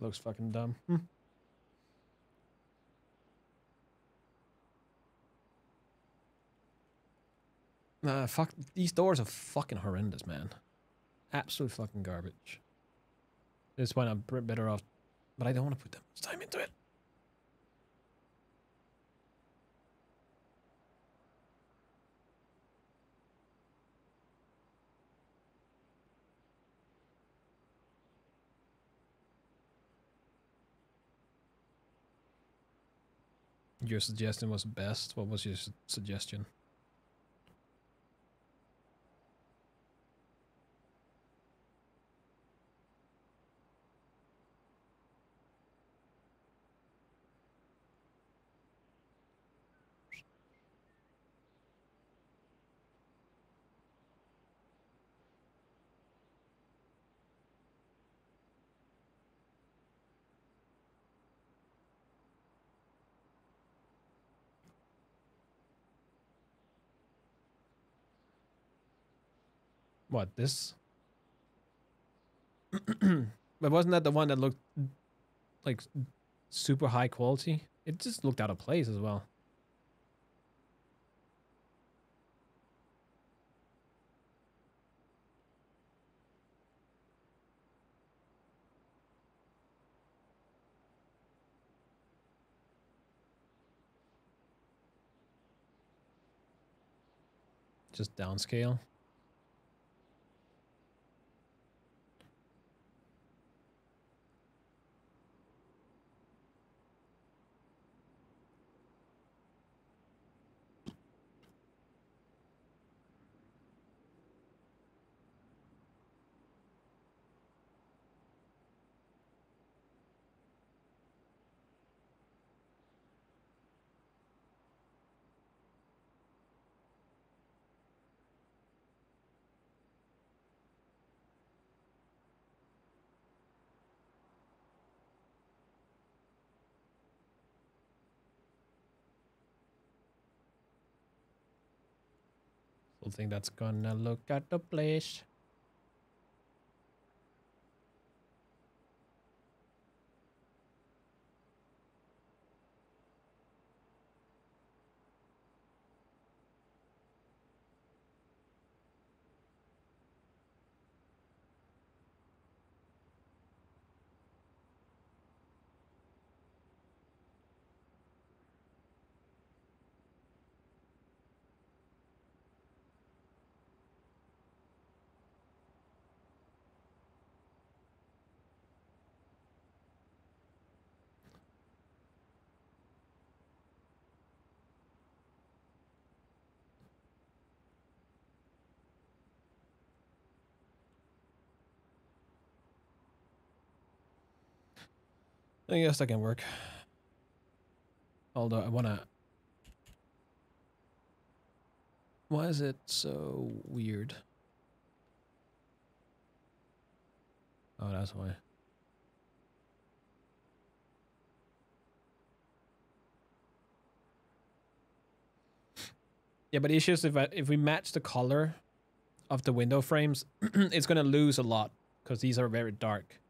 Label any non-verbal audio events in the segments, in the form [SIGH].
That looks fucking dumb. Hmm. Nah, fuck. These doors are fucking horrendous, man. Absolute fucking garbage. This one I'm better off, but I don't want to put that much time into it. Your suggestion was best. What was your su suggestion? What, this? [CLEARS THROAT] but wasn't that the one that looked like super high quality? It just looked out of place as well. Just downscale. Something that's gonna look at the place. I guess that can work. Although I wanna... Why is it so weird? Oh, that's why. Yeah, but the issue is if I, if we match the color of the window frames, [CLEARS THROAT] it's gonna lose a lot because these are very dark.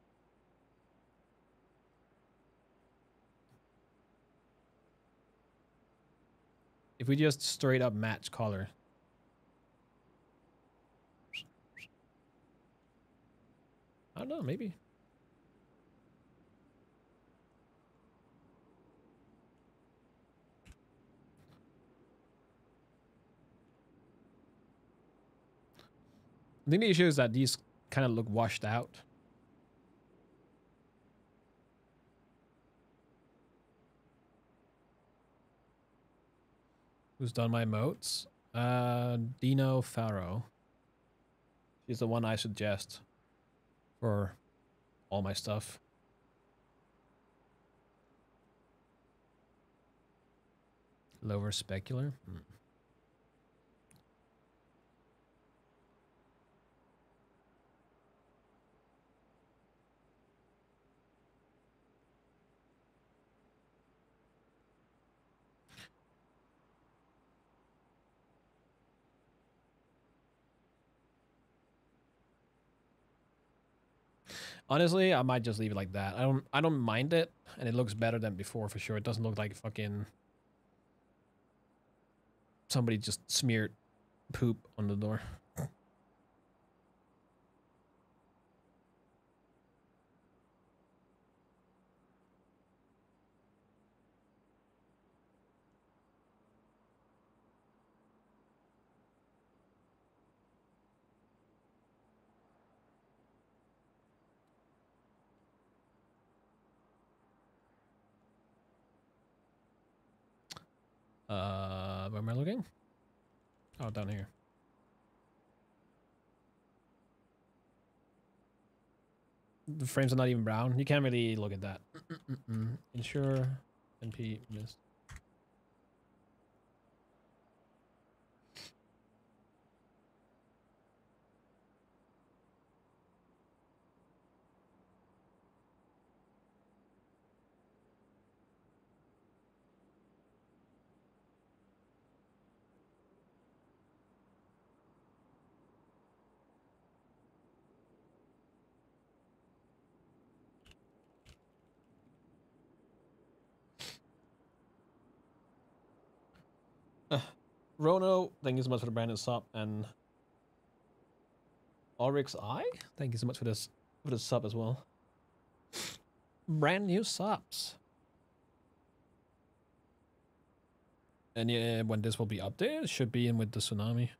If we just straight up match color. I don't know, maybe. I think the issue is that these kind of look washed out. Who's done my moats? Uh, Dino Farrow. She's the one I suggest for all my stuff. Lower specular? Hmm. Honestly, I might just leave it like that. I don't I don't mind it, and it looks better than before for sure. It doesn't look like fucking somebody just smeared poop on the door. Uh, where am I looking? Oh, down here. The frames are not even brown. You can't really look at that. Ensure NP missed. Rono, thank you so much for the brand new sub, and Oryx Eye, thank you so much for this for the sub as well. Brand new subs. And yeah, when this will be updated, it should be in with the tsunami.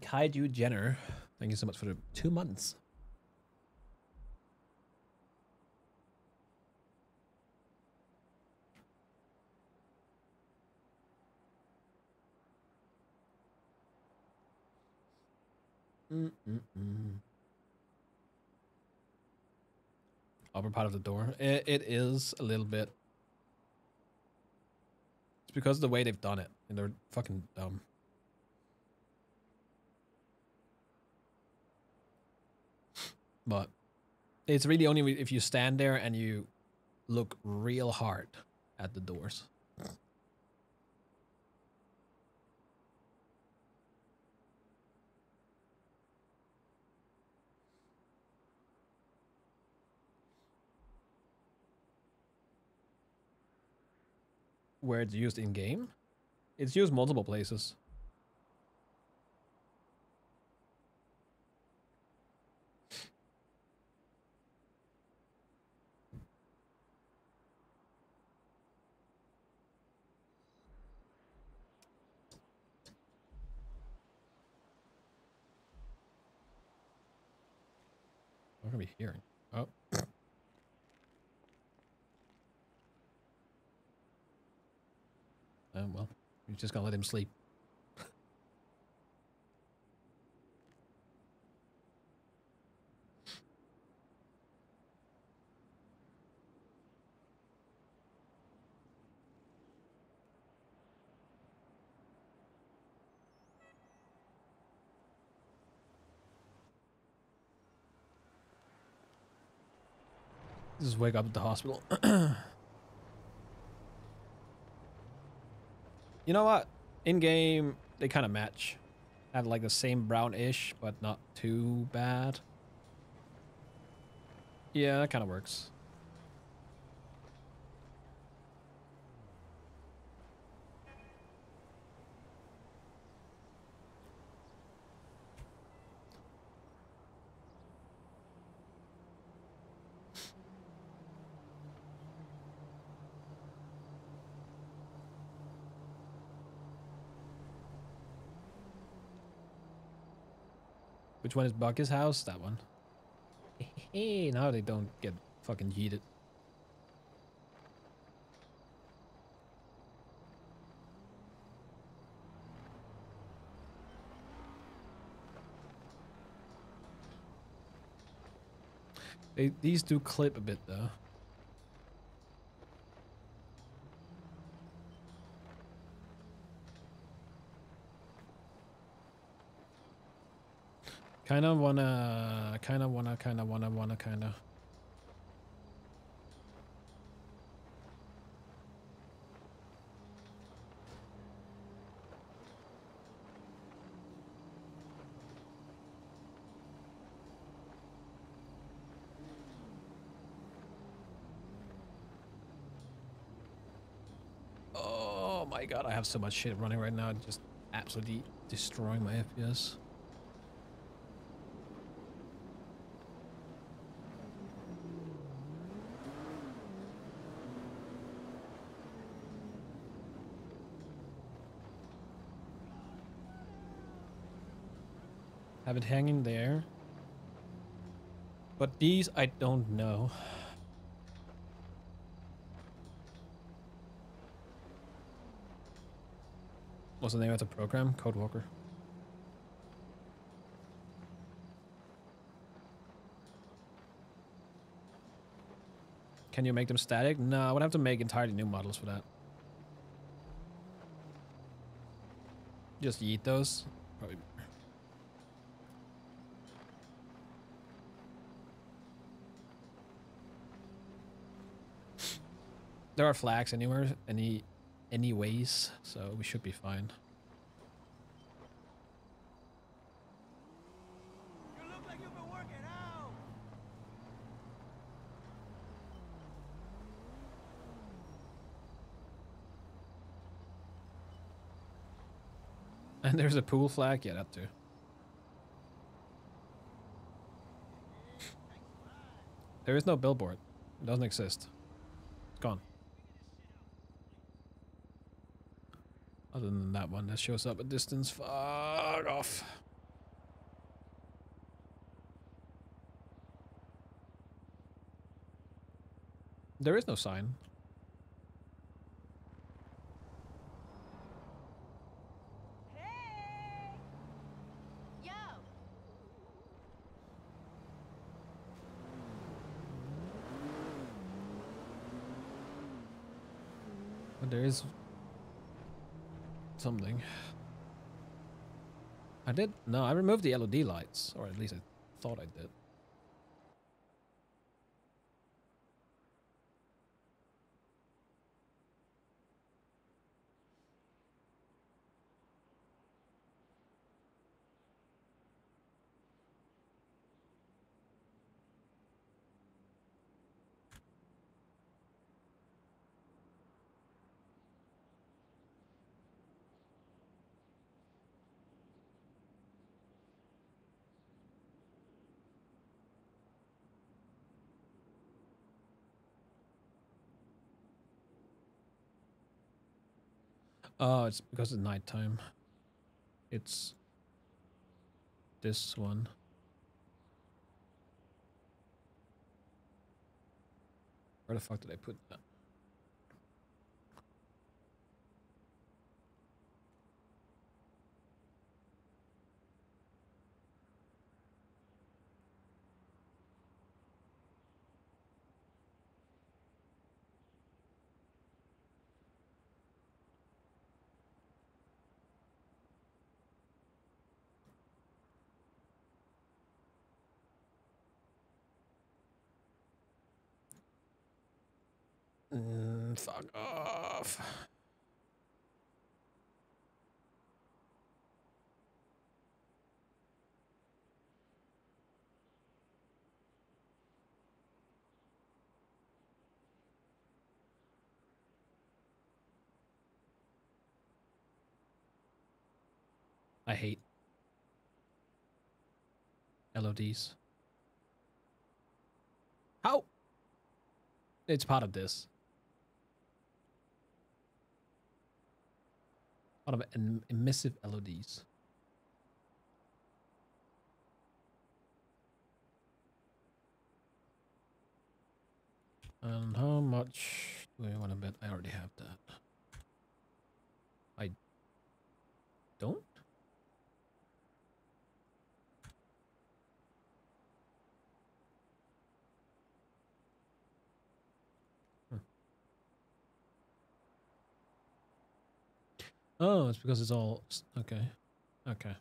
Kaiju Jenner, thank you so much for the two months. Mm -mm. Upper part of the door. It, it is a little bit. It's because of the way they've done it, and they're fucking dumb. But it's really only if you stand there and you look real hard at the doors. Where it's used in game? It's used multiple places. What are we hearing? Oh. Oh, well, you just gonna let him sleep. Just wake up at the hospital. [CLEARS THROAT] you know what? In game, they kind of match. Have like the same brownish, but not too bad. Yeah, that kind of works. Which one is Bucky's house? That one. [LAUGHS] Hey, now they don't get fucking yeeted. They, these do clip a bit though. Kinda wanna, kinda wanna, kinda wanna, wanna, kinda. Oh my god, I have so much shit running right now, just absolutely destroying my FPS. Have it hanging there. But these, I don't know. What's the name of the program? CodeWalker. Can you make them static? No, I would have to make entirely new models for that. Just eat those. Probably. There are flags anywhere, any, anyways, so we should be fine. You look like you've been working out. [LAUGHS] And there's a pool flag. Yeah, that too. There is no billboard. It doesn't exist. It's gone. Other than that one that shows up a distance. Fuck off. There is no sign. Hey! Yo! But there is something. I did no, I removed the LED lights, or at least I thought I did. Oh, it's because it's nighttime. It's this one. Where the fuck did I put that? Mm, fuck off. I hate LODs. How? It's part of this. Of emissive LODs. And how much do I want to bet? I already have that. I don't? Oh, it's because it's all... Okay. Okay.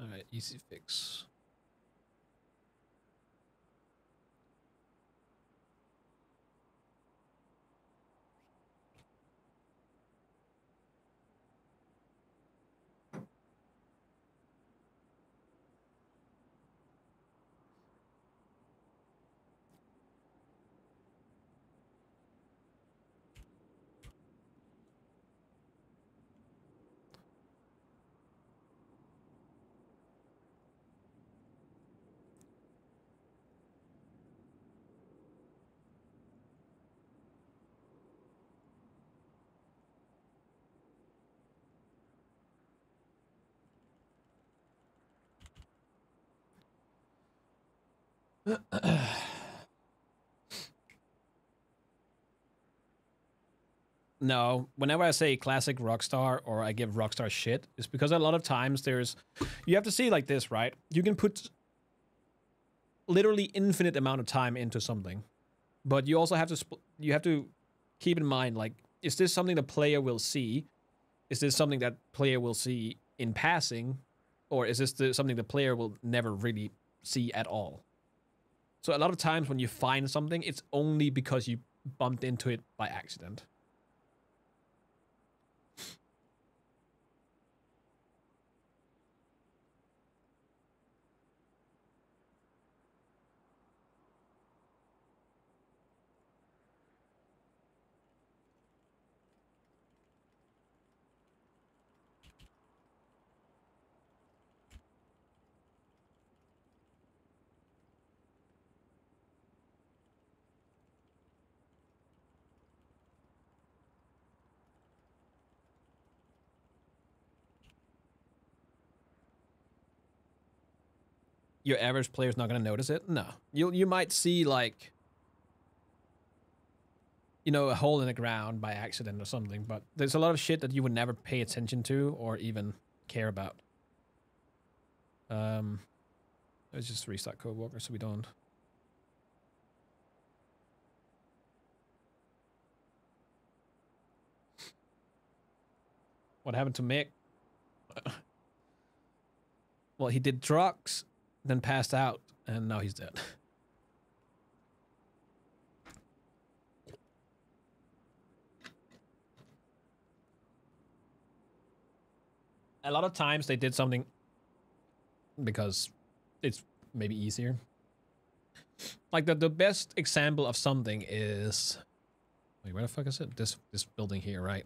Alright, easy fix. [CLEARS THROAT] No, whenever I say classic Rockstar or I give Rockstar shit, it's because a lot of times there's you have to see like this, right? You can put literally infinite amount of time into something. But you also have to you have to keep in mind like is this something the player will see? Is this something that player will see in passing or is this the, something the player will never really see at all? So a lot of times when you find something, it's only because you bumped into it by accident. Your average player's not going to notice it. No, you you might see like you know a hole in the ground by accident or something, but there's a lot of shit that you would never pay attention to or even care about. Um, let's just restart CodeWalker so we don't. What happened to Mick? [LAUGHS] well, he did drugs then passed out, and now he's dead. [LAUGHS] A lot of times they did something because it's maybe easier. Like the, the best example of something is wait, where the fuck is it? This this building here, right?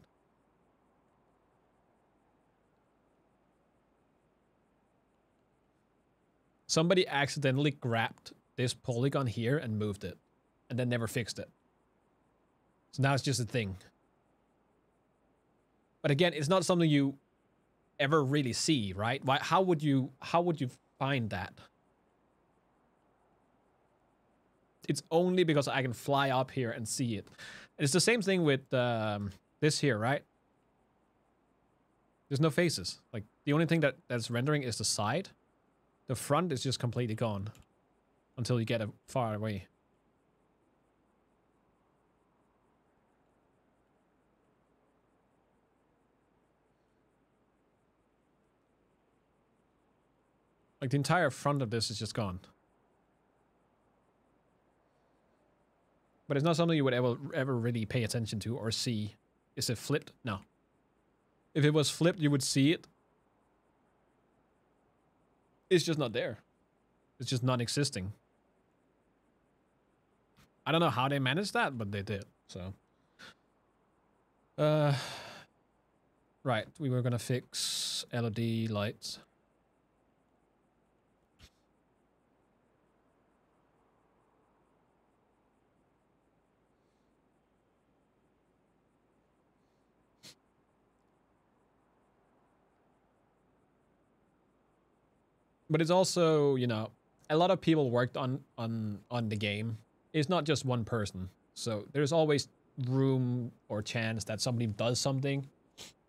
Somebody accidentally grabbed this polygon here and moved it and then never fixed it. So now it's just a thing. But again, it's not something you ever really see, right? Why how would you how would you find that? It's only because I can fly up here and see it. And it's the same thing with um, this here, right? There's no faces. Like the only thing that that's rendering is the side. The front is just completely gone until you get far away. Like the entire front of this is just gone. But it's not something you would ever ever really pay attention to or see. Is it flipped? No. If it was flipped, you would see it it's just not there. It's just non-existing. I don't know how they managed that, but they did. So, uh, [SIGHS] right, we were gonna fix LED lights. But it's also you know a lot of people worked on on on the game. It's not just one person. So there's always room or chance that somebody does something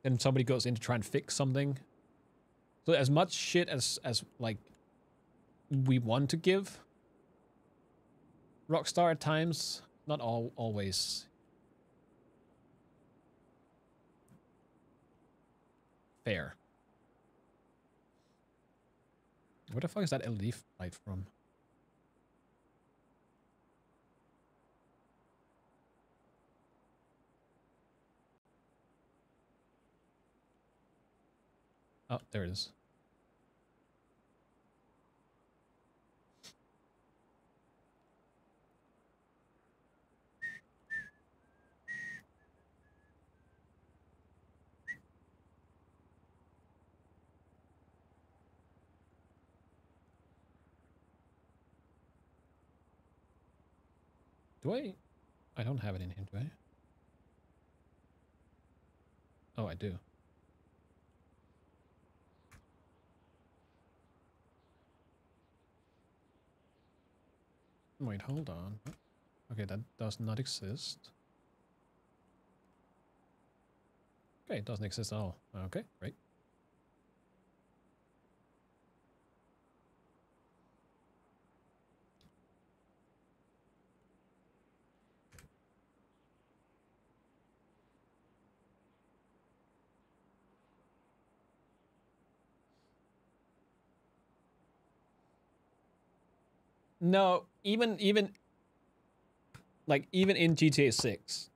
and somebody goes in to try and fix something. So as much shit as as like we want to give rockstar at times not all always. Fair Where the fuck is that LED light from? Oh, there it is. Do I? I don't have it in here, do I? Oh, I do. Wait, hold on. Okay, that does not exist. Okay, it doesn't exist at all. Okay, great. No, even even like even in GTA 6,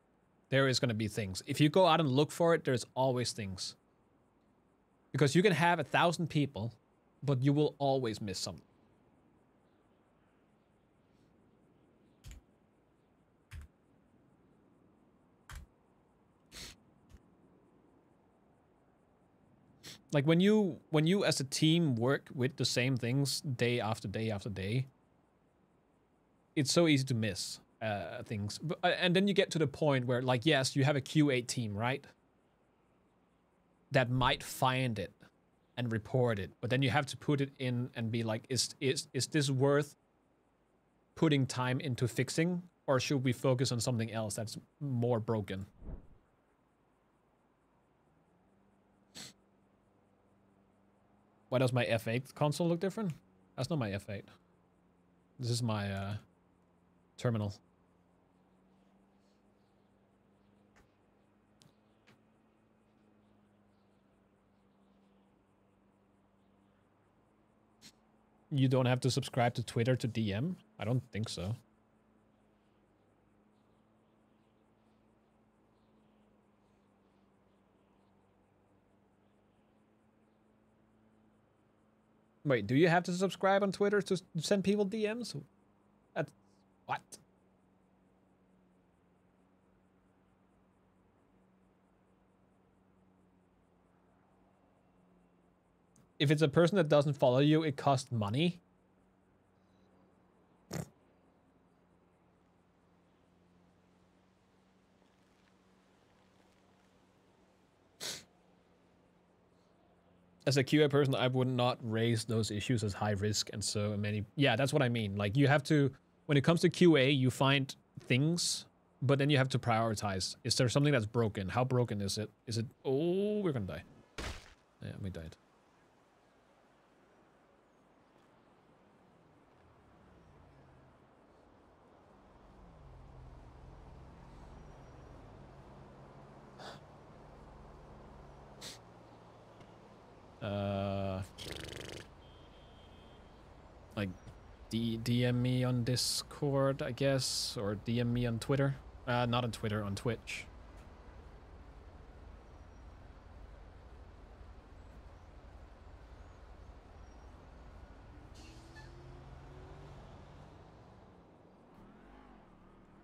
there is going to be things. If you go out and look for it, there's always things. Because you can have a thousand people, but you will always miss something. Like when you when you as a team work with the same things day after day after day, it's so easy to miss uh, things. But, uh, and then you get to the point where, like, yes, you have a QA team, right? That might find it and report it, but then you have to put it in and be like, is is is this worth putting time into fixing, or should we focus on something else that's more broken? Why does my F8 console look different? That's not my F8. This is my uh, terminal. You don't have to subscribe to Twitter to DM? I don't think so. Wait, do you have to subscribe on Twitter to send people DMs? What? If it's a person that doesn't follow you, it costs money. As a QA person, I would not raise those issues as high risk and so many. Yeah, that's what I mean. Like you have to, when it comes to QA, you find things, but then you have to prioritize. Is there something that's broken? How broken is it? Is it? Oh, we're gonna die. Yeah, we died. Uh, like D DM me on Discord, I guess, or DM me on Twitter. Uh, not on Twitter, on Twitch.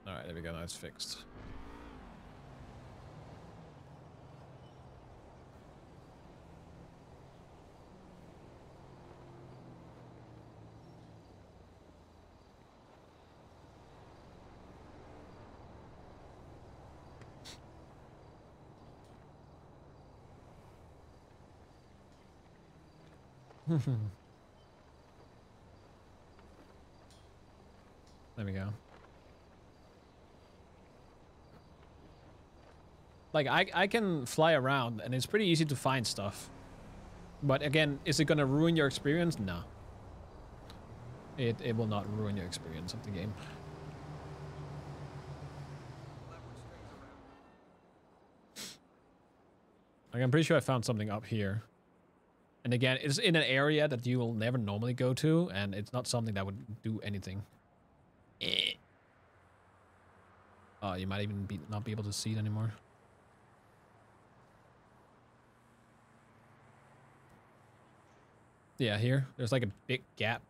All right, there we go. Now it's fixed. [LAUGHS] there we go. Like I I can fly around and it's pretty easy to find stuff. But again, is it gonna ruin your experience? No. It it will not ruin your experience of the game. Like I'm pretty sure I found something up here. And again, it's in an area that you will never normally go to, and it's not something that would do anything. Eh. Oh, you might even be not be able to see it anymore. Yeah, here. There's like a big gap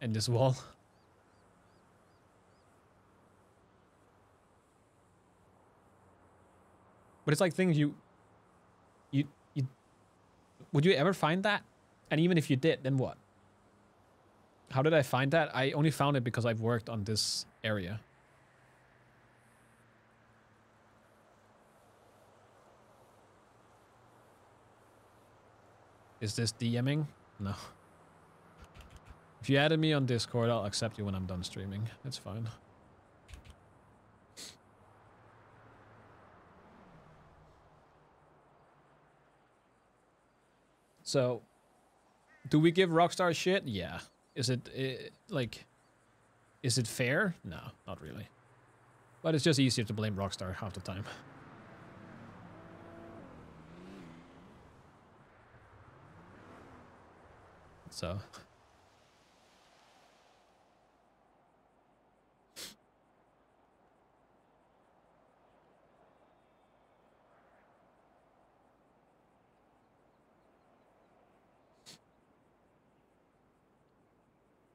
in this wall. [LAUGHS] But it's like things you would you ever find that? And even if you did, then what? How did I find that? I only found it because I've worked on this area. Is this DMing? No. If you added me on Discord, I'll accept you when I'm done streaming. It's fine. So, do we give Rockstar shit? Yeah. Is it uh, like, is it fair? No, not really. But it's just easier to blame Rockstar half the time. So.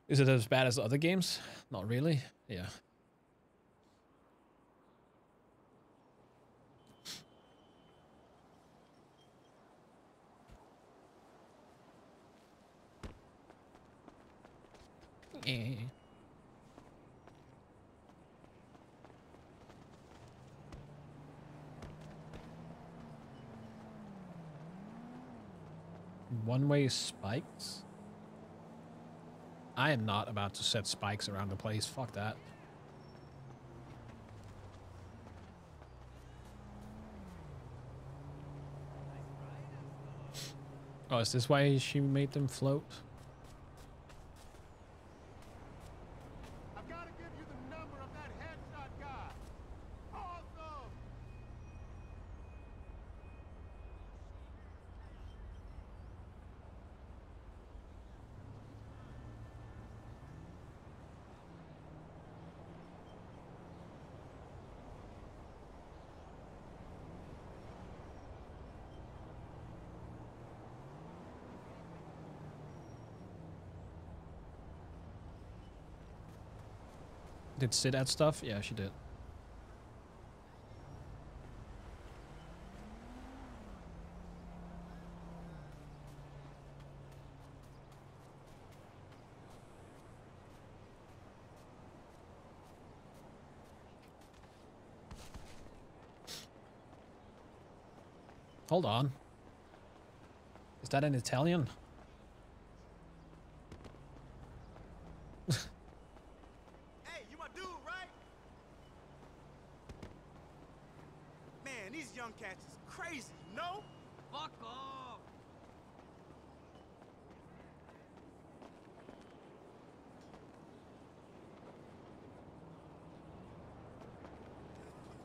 Is it as bad as other games? Not really. Yeah. Eh. One-way spikes? I am not about to set spikes around the place. Fuck that. Oh, is this why she made them float? I've got to give you the number of that headshot guy. Awesome. Did Sid add stuff? Yeah, she did. Hold on. Is that in Italian? Hey, you my dude, right? Man, these young cats is crazy, you know? Fuck off.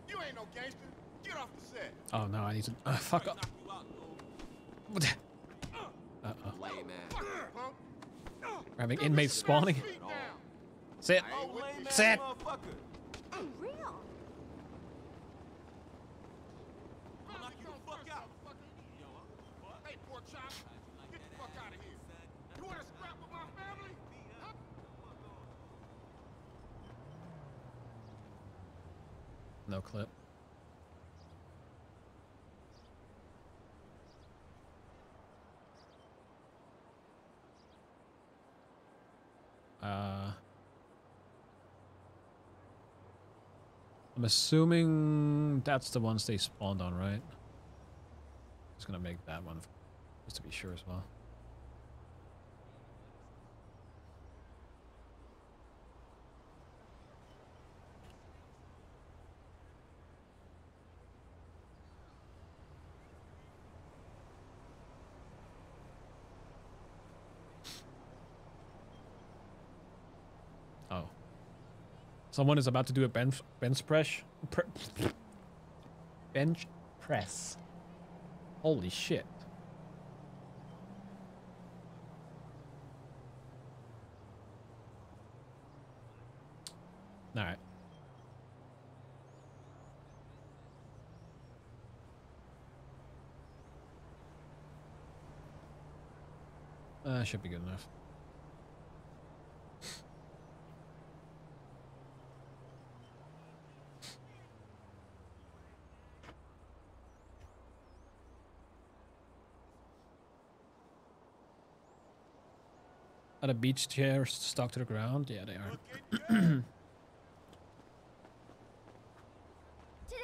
You ain't no gangster. Get off the set. Oh no, I need to. Uh, fuck up. Uh oh. We're having inmates spawning. Sit. Sit. motherfucker. Real. I'll knock you the fuck out. Hey, pork chop. Get the fuck out of here. You want to scrap with my family? Huh? No clip. Uh, I'm assuming that's the ones they spawned on, right? Just gonna make that one just to be sure as well. Someone is about to do a bench bench press. Pre bench press. Holy shit. All right. Uh, should be good enough. Are the beach chairs stuck to the ground? Yeah, they are. [CLEARS THROAT] Did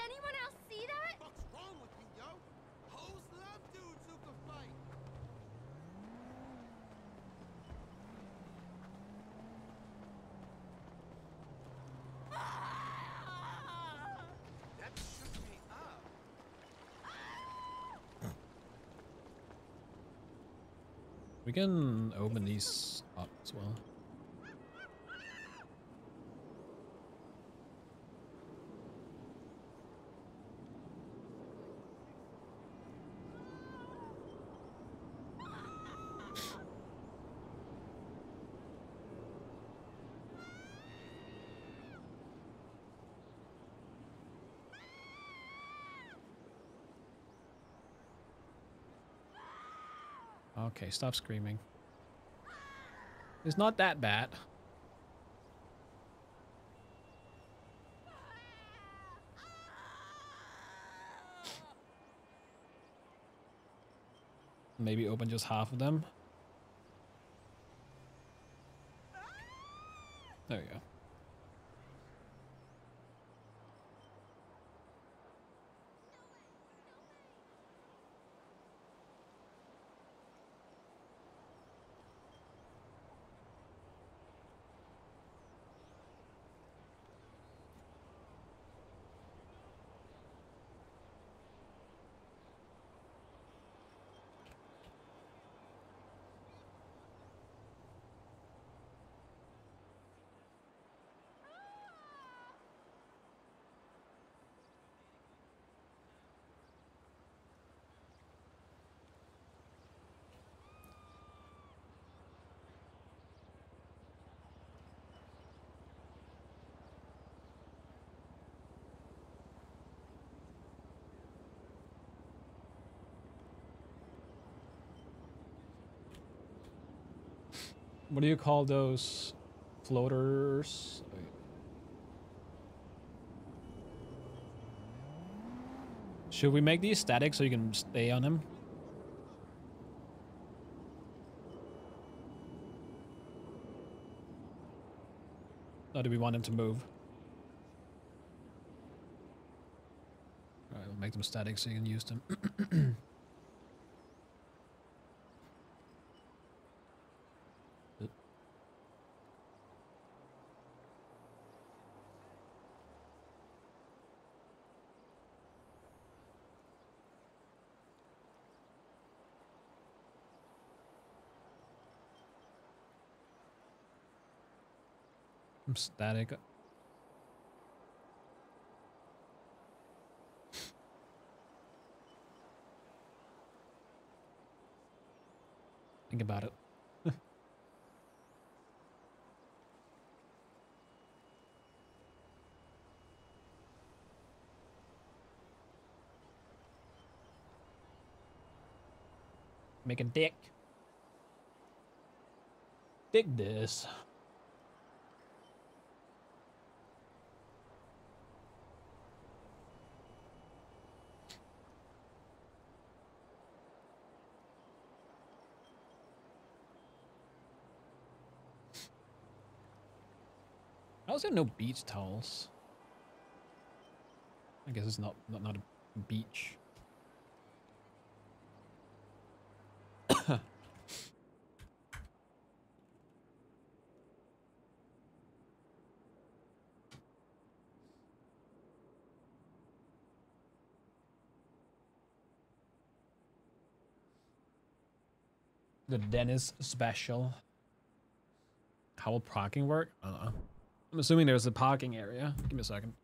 anyone else see that? What's wrong with you, yo? Hoes love dudes who can fight. That shook me up. We can open these up as well. Okay, stop screaming. It's not that bad. Maybe open just half of them. There we go. What do you call those floaters? Should we make these static so you can stay on them? Or do we want them to move? Alright, we'll make them static so you can use them. [CLEARS THROAT] static. Think about it. [LAUGHS] Make a dick. Dig this. How is there no beach towels? I guess it's not not, not a beach. [COUGHS] the Dennis special. How will parking work? Don't know. I'm assuming there's a parking area. Give me a second.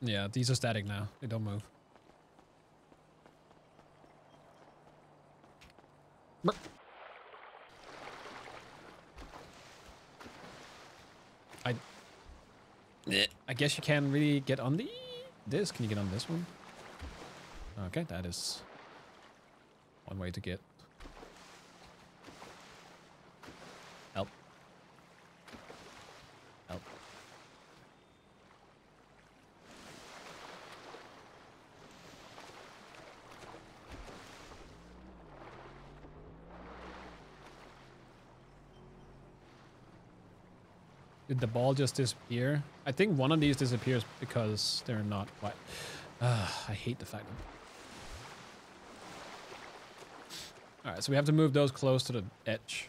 Yeah, these are static now. They don't move. I I guess you can really get on the this. Can you get on this one? Okay, that is one way to get. Did the ball just disappear? I think one of these disappears because they're not quite. Uh, [SIGHS] I hate the fact. All right, so we have to move those close to the edge.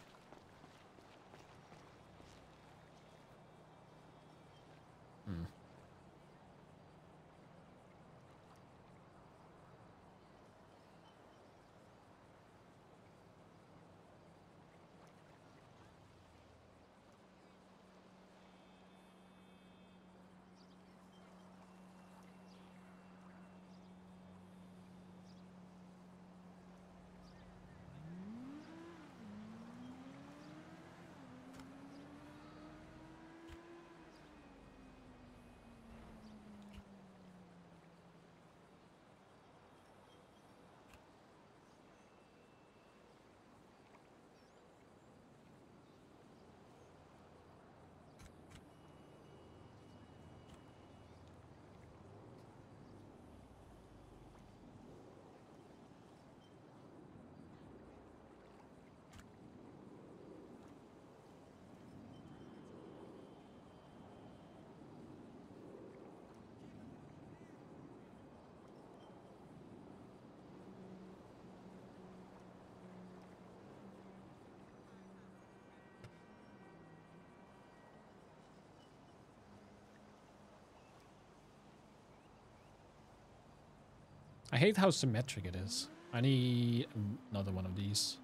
I hate how symmetric it is. I need another one of these.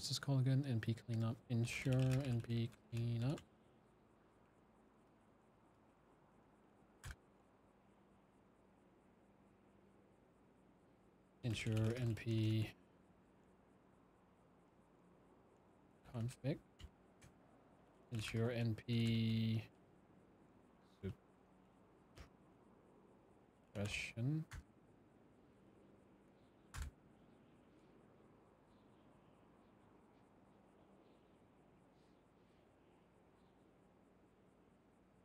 What is this called again? NP cleanup. Ensure NP cleanup. Ensure NP config. Ensure NP suppression.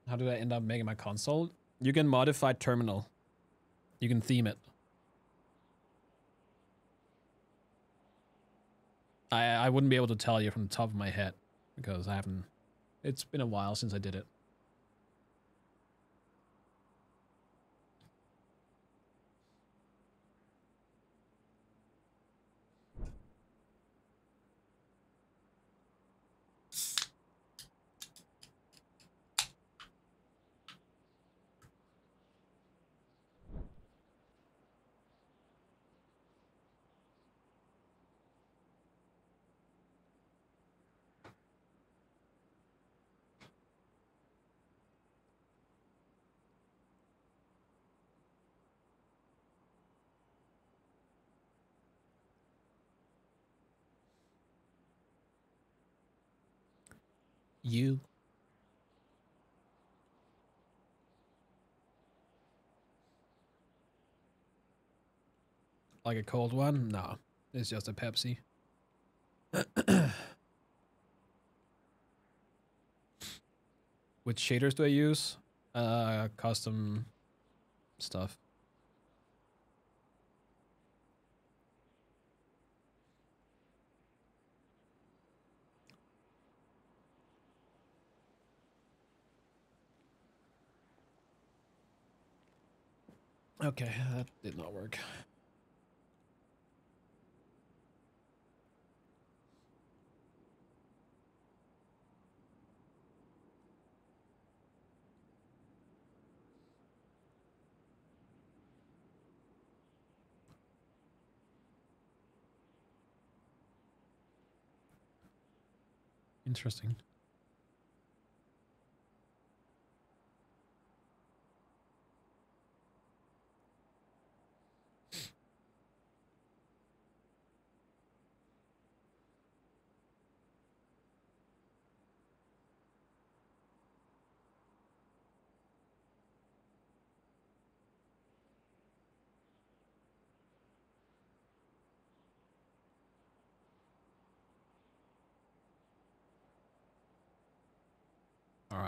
How did I end up making my console? You can modify terminal. You can theme it. I I wouldn't be able to tell you from the top of my head because I haven't. It's been a while since I did it. You. Like a cold one? No. It's just a Pepsi. [COUGHS] Which shaders do I use? Uh, custom stuff. Okay, that did not work. Interesting.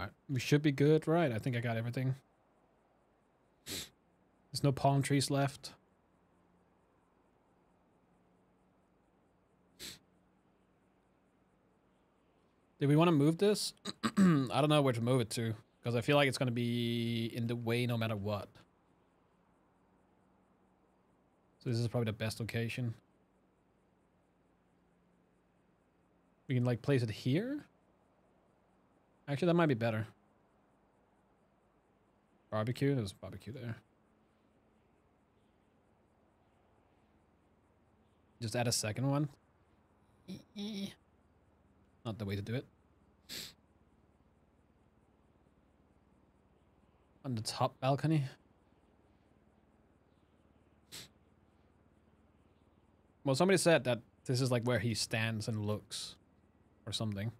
Right, we should be good, right? I think I got everything. There's no palm trees left. Do we want to move this? [CLEARS THROAT] I don't know where to move it to because I feel like it's going to be in the way no matter what. So this is probably the best location. We can like place it here. Actually, that might be better. Barbecue? There's barbecue there. Just add a second one. Not the way to do it. On the top balcony. Well, somebody said that this is like where he stands and looks or something.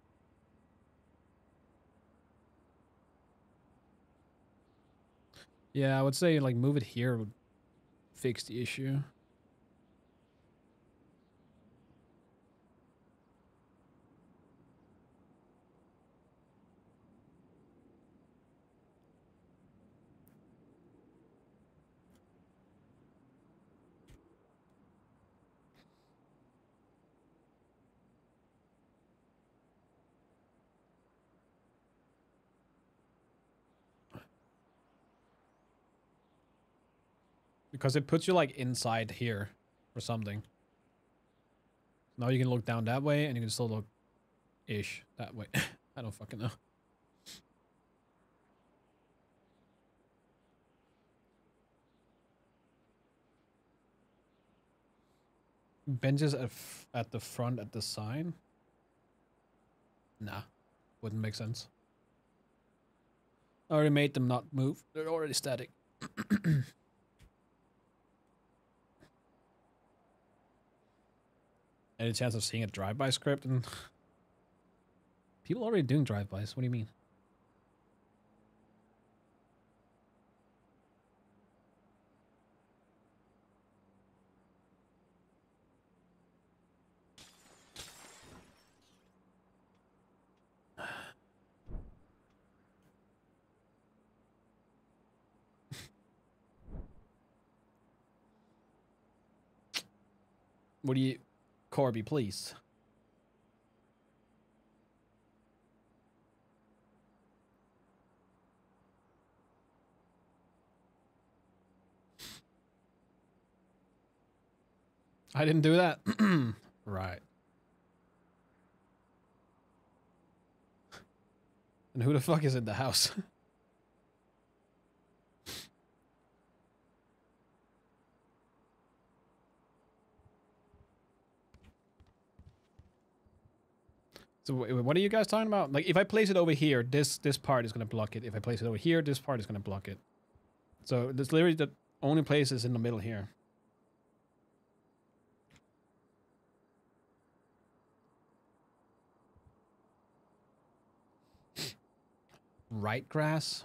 Yeah, I would say like move it here would fix the issue. Because it puts you like inside here or something. Now you can look down that way and you can still look ish that way. [LAUGHS] I don't fucking know. Benches at, at the front at the sign? Nah, wouldn't make sense. I already made them not move. They're already static. [CLEARS THROAT] Any chance of seeing a drive-by script? And [SIGHS] people already doing drive-bys. What do you mean? [SIGHS] What do you, Corby, please? I didn't do that. [CLEARS THROAT] right. And who the fuck is in the house? [LAUGHS] So what are you guys talking about? Like if I place it over here, this this part is gonna block it. If I place it over here, this part is gonna block it. So this literally the only place is in the middle here. [LAUGHS] Right grass.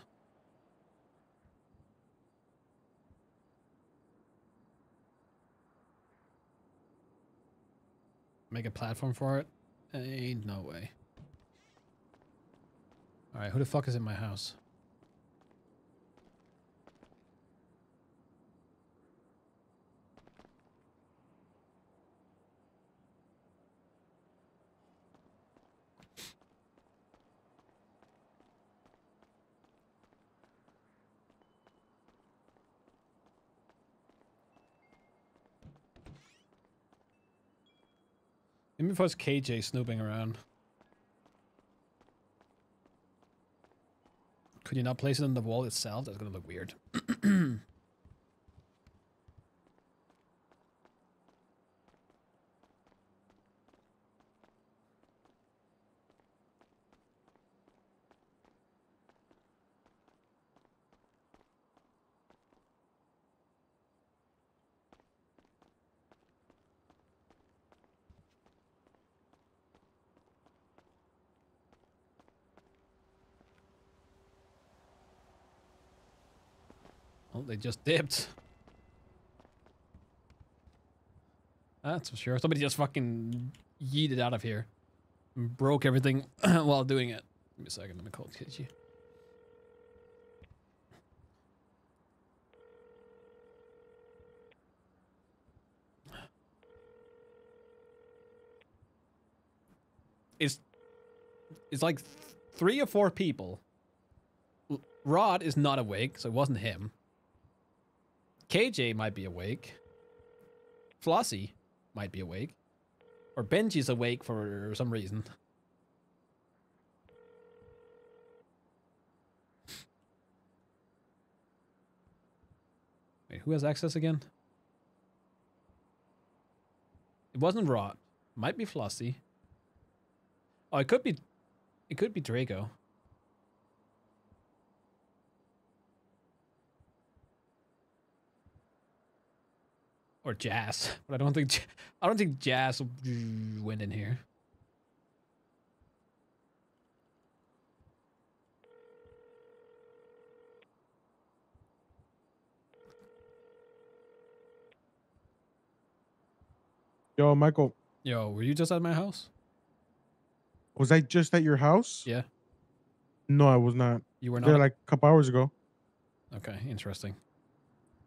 Make a platform for it. Ain't no way. Alright, who the fuck is in my house? Maybe if it was KJ snooping around. Could you not place it on the wall itself? That's gonna look weird. [CLEARS THROAT] They just dipped. That's for sure. Somebody just fucking yeeted out of here. And broke everything [CLEARS THROAT] while doing it. Give me a second. Let me call Kitchi. It's it's like th- three or four people. Rod is not awake, so it wasn't him. KJ might be awake. Flossie might be awake. Or Benji's awake for some reason. Wait, who has access again? It wasn't Rot. Might be Flossie. Oh, it could be it could be Draco. Or Jazz. [LAUGHS] But I don't think I don't think Jazz went in here. Yo, Michael, Yo, were you just at my house? was I just at your house? Yeah. No, I was not. You were There not. like a couple hours ago. okay, interesting.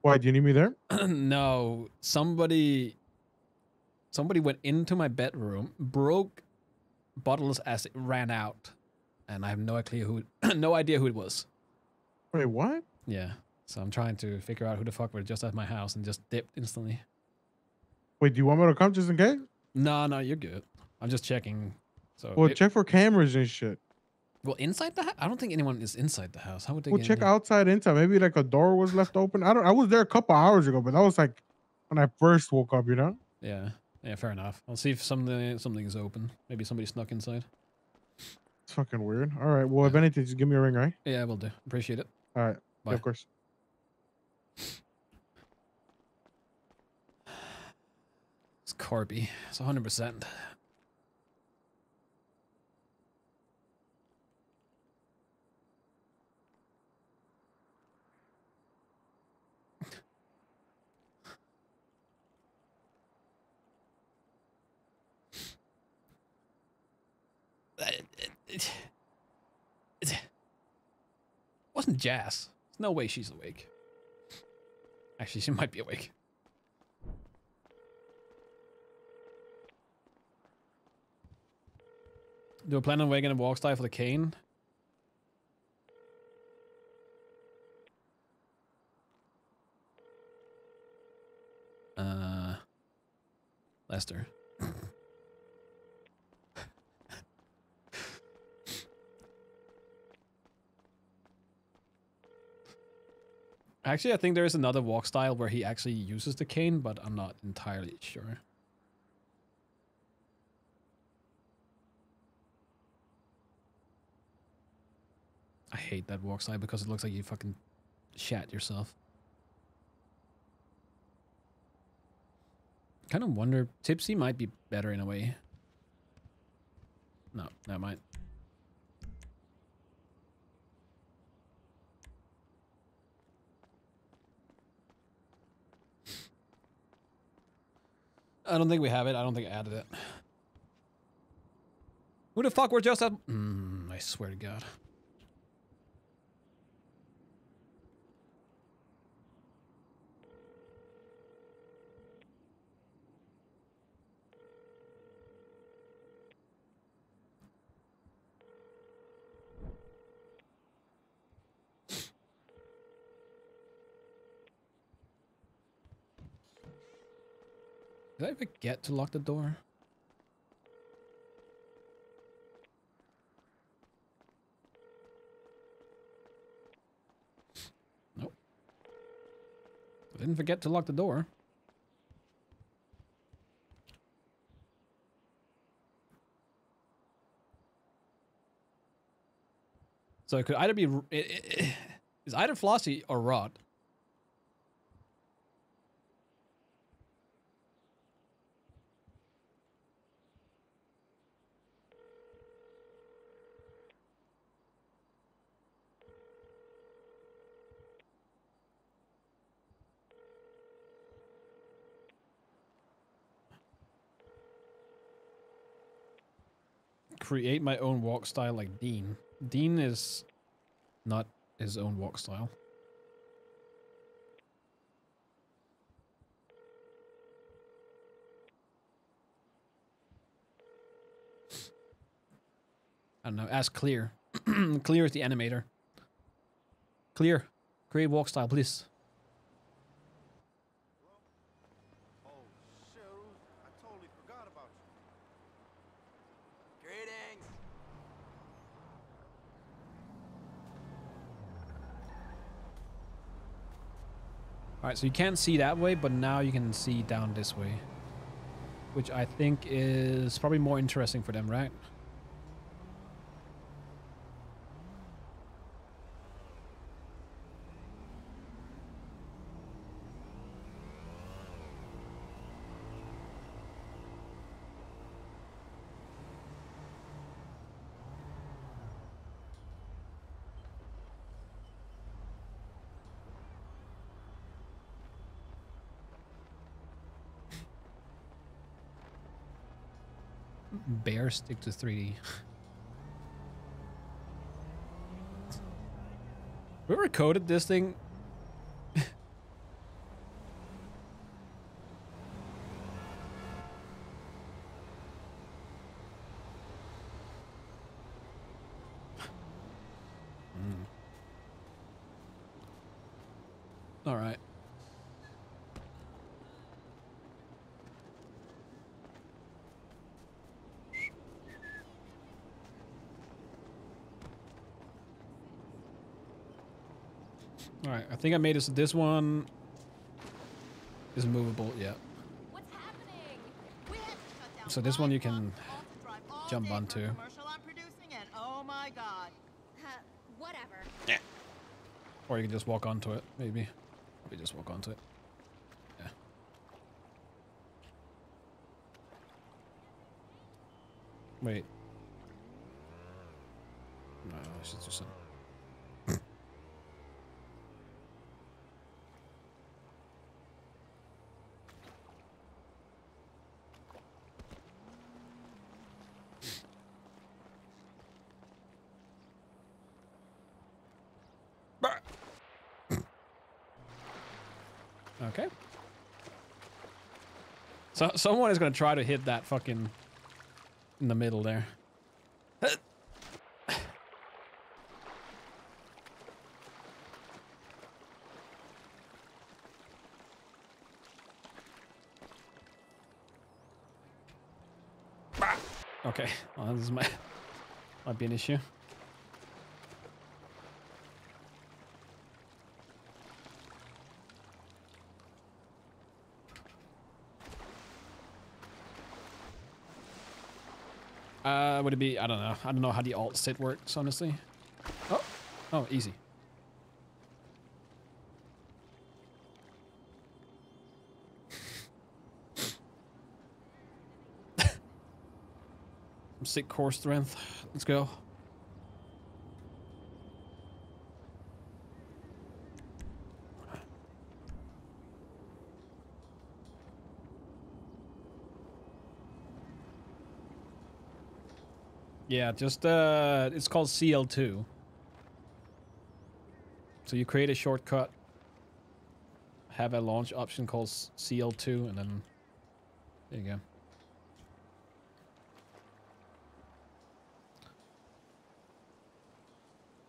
Why? Do you need me there? [CLEARS THROAT] no, somebody somebody went into my bedroom, broke bottles as it ran out, and I have no idea who [CLEARS THROAT] no idea who it was. Wait, what? Yeah. So I'm trying to figure out who the fuck were just at my house and just dipped instantly. Wait, do you want me to come just in case? No, no, you're good. I'm just checking. So Well, it- check for cameras and shit. Well inside the house. I don't think anyone is inside the house. How would they? We'll check outside, inside. Maybe like a door was left open. I don't. I was there a couple hours ago, but that was like when I first woke up. You know. Yeah. Yeah. Fair enough. I'll see if something something is open. Maybe somebody snuck inside. It's fucking weird. All right. Well, if anything, just give me a ring, right? Yeah, we'll do. Appreciate it. All right. Yeah, Bye. of course. It's Corby. It's 100%. It wasn't Jazz. There's no way she's awake. Actually, she might be awake. Do I plan on waking a walk style for the cane? Uh, Lester. [LAUGHS] Actually, I think there is another walk style where he actually uses the cane, but I'm not entirely sure. I hate that walk style because it looks like you fucking shat yourself. Kind of wonder, Tipsy might be better in a way. No, that might. I don't think we have it. I don't think I added it. Who the fuck were just at? Mm, I swear to God. Did I forget to lock the door? Nope. I didn't forget to lock the door. So it could either be r- i- i- i- it's either Flossie or Rod. Create my own walk style like Dean. Dean is not his own walk style. I don't know. Ask Clear. [CLEARS THROAT] Clear is the animator. Clear. Create walk style, please. Oh, shoot. I totally forgot about you. Greetings. Alright, so you can't see that way, but now you can see down this way. Which I think is probably more interesting for them, right? Bear stick to 3D. Whoever coded this thing All right. All right, I think I made it so this one is movable. Yeah. What's happening? We had to shut down So this one you can blocks, all to drive all jump day for a onto. Commercial I'm producing, and oh my god. Huh, whatever. Or you can just walk onto it, maybe. We just walk onto it. Yeah. Wait. No, I should do some. Okay. So someone is gonna try to hit that fucking in the middle there. [SIGHS] Okay, well, this is my [LAUGHS] might be an issue. It be? I don't know. I don't know how the alt sit works, honestly. Oh, oh, easy. [LAUGHS] Sick core strength. Let's go. Yeah, just uh it's called CL2. So you create a shortcut, have a launch option called CL2 and then there you go.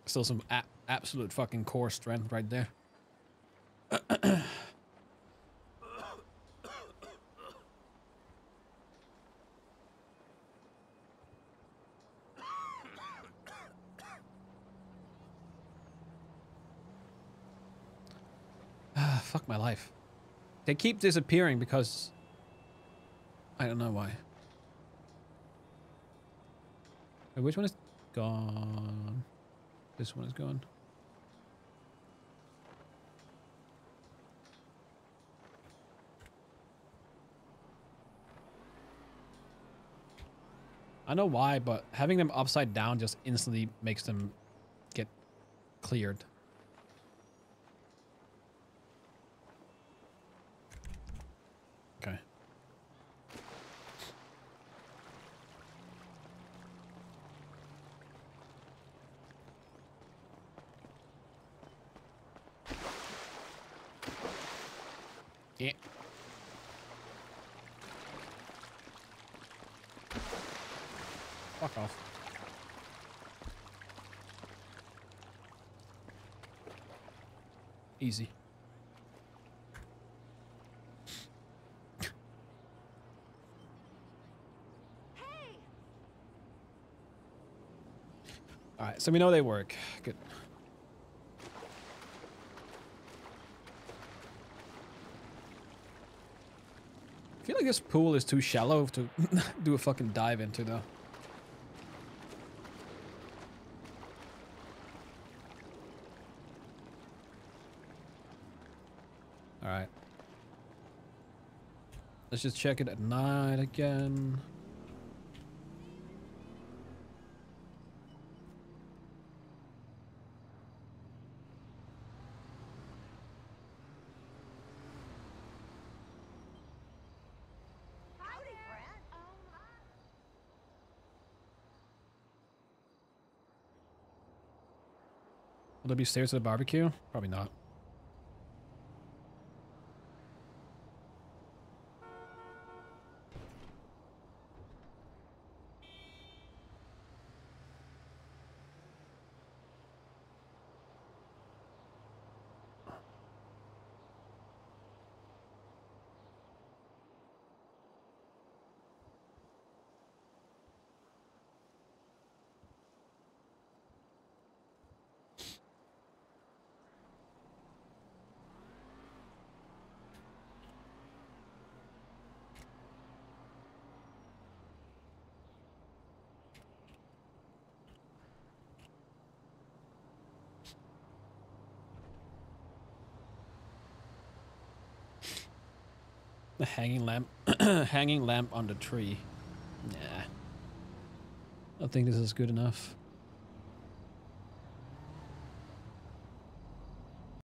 Still some absolute fucking core strength right there. [CLEARS THROAT] Ah, fuck my life. They keep disappearing because I don't know why. Wait, which one is gone? This one is gone. I know why, but having them upside down just instantly makes them get cleared. Okay. Yeah. Fuck off. Easy. All right, so we know they work. Good. I feel like this pool is too shallow to [LAUGHS] do a fucking dive into, though. All right. Let's just check it at night again. Be stairs to the barbecue? Probably not. Hanging lamp, [CLEARS THROAT] hanging lamp on the tree. Nah. I think this is good enough.